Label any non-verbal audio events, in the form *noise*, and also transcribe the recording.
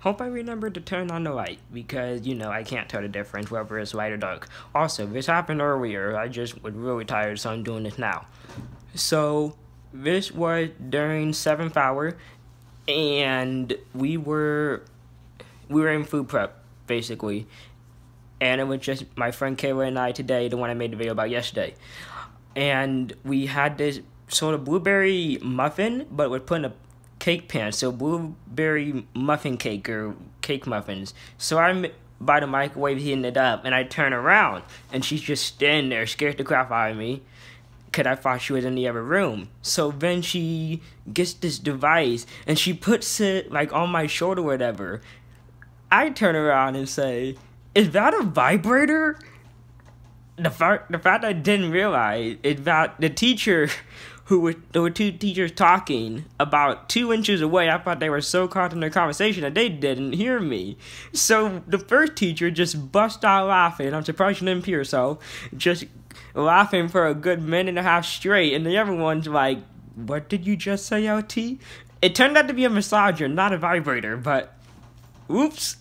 Hope I remember to turn on the light because you know I can't tell the difference whether it's light or dark. Also, this happened earlier. I just was really tired, so I'm doing this now. So this was during seventh hour, and we were we were in food prep basically, and it was just my friend Kayla and I today, the one I made the video about yesterday, and we had this sort of blueberry muffin, but we're putting a cake pan, so blueberry muffin cake or cake muffins. So I'm by the microwave heating it up, and I turn around, and she's just standing there, scared the crap out of me, because I thought she was in the other room. So then she gets this device, and she puts it like on my shoulder, whatever. I turn around and say, "Is that a vibrator?" The fact, the fact I didn't realize is that the teacher *laughs* who were there were two teachers talking about two inches away. I thought they were so caught in their conversation that they didn't hear me. So the first teacher just bust out laughing. I'm surprised she didn't hear so. Just laughing for a good minute and a half straight, and the other one's like, "What did you just say, LT?" It turned out to be a massager, not a vibrator, but oops.